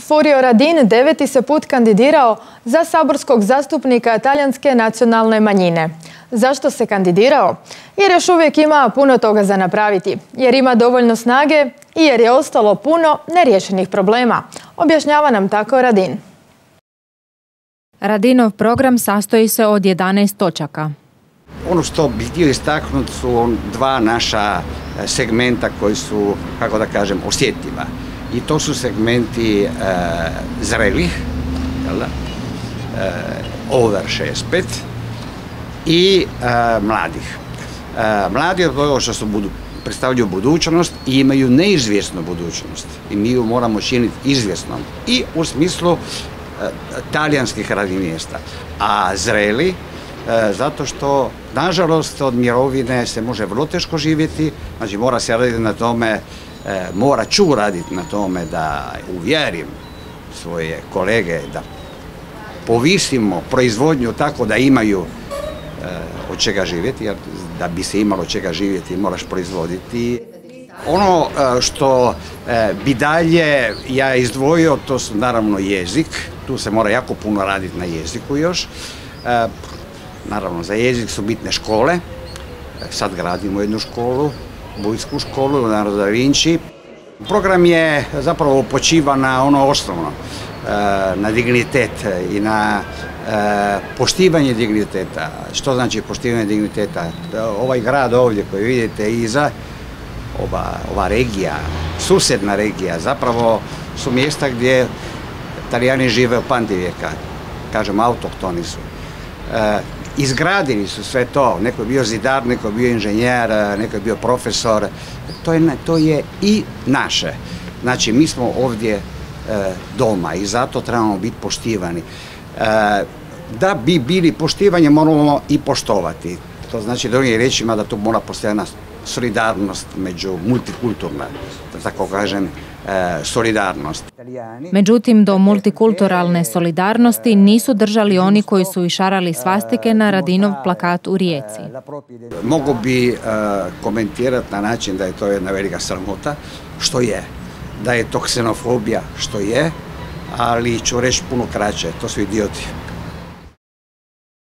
Furio Radin deveti se put kandidirao za saborskog zastupnika talijanske nacionalne manjine. Zašto se kandidirao? Jer još uvijek ima puno toga za napraviti, jer ima dovoljno snage i jer je ostalo puno neriješenih problema. Objašnjava nam tako Radin. Radinov program sastoji se od 11 točaka. Ono što bih htio istaknuti su dva naša e, segmenta koji su, kako da kažem, osjetljiva. I to su segmenti e, zrelih, jel da? E, over 65 i e, mladih. Mladi od toga što su budu, predstavljaju budućnost i imaju neizvjesnu budućnost. I mi ju moramo činiti izvjesnom. I u smislu talijanskih radnih mjesta. A zreli, zato što nažalost od mirovine se može vrlo teško živjeti, znači mora se raditi na tome, mora ću raditi na tome da uvjerim svoje kolege da povisimo proizvodnju tako da imaju e, od čega živjeti, jer da bi se imalo od čega živjeti moraš proizvoditi. Ono što bi dalje ja izdvojio, to su naravno jezik, tu se mora jako puno raditi na jeziku još. Naravno, za jezik su bitne škole. Sad gradimo jednu školu, bujsku školu, Leonardo da Vinci. Program je zapravo počiva na ono osnovno, e, na dignitet i na e, poštivanje digniteta. Što znači poštivanje digniteta? Ovaj grad ovdje koji vidite iza, ova, ova regija, susjedna regija, zapravo su mjesta gdje Italijani žive u pandivijeka, kažem autohtoni su. Izgradili su sve to, neko je bio zidar, neko je bio inženjer, neko je bio profesor, to je, to je i naše. Znači, mi smo ovdje e, doma i zato trebamo biti poštivani. E, da bi bili poštivanje moramo i poštovati. To znači drugim riječima da tu mora postojati solidarnost među multikulturna, da tako kažem, e, solidarnost. Međutim, do multikulturalne solidarnosti nisu držali oni koji su išarali svastike na Radinov plakat u Rijeci. Mogu bi e, komentirati na način da je to jedna velika sramota, što je. Da je to ksenofobija, što je, ali ću reći puno kraće, to su idioti.